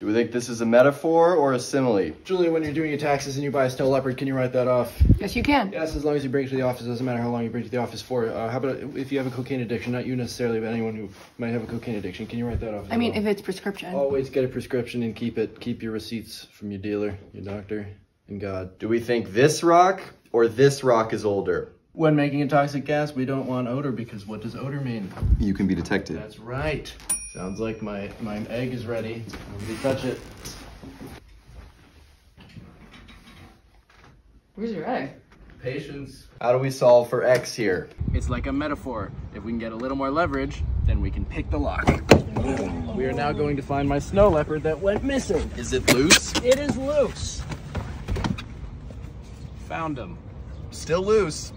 Do we think this is a metaphor or a simile? Julia, when you're doing your taxes and you buy a snow leopard, can you write that off? Yes, you can. Yes, as long as you bring it to the office. It Doesn't matter how long you bring it to the office for. Uh, how about if you have a cocaine addiction? Not you necessarily, but anyone who might have a cocaine addiction. Can you write that off? I mean, well? if it's prescription. Always get a prescription and keep it. Keep your receipts from your dealer, your doctor, and God. Do we think this rock or this rock is older? When making a toxic gas, we don't want odor because what does odor mean? You can be detected. That's right. Sounds like my my egg is ready. Nobody touch it. Where's your egg? Patience. How do we solve for X here? It's like a metaphor. If we can get a little more leverage, then we can pick the lock. We are now going to find my snow leopard that went missing. Is it loose? It is loose. Found him. Still loose.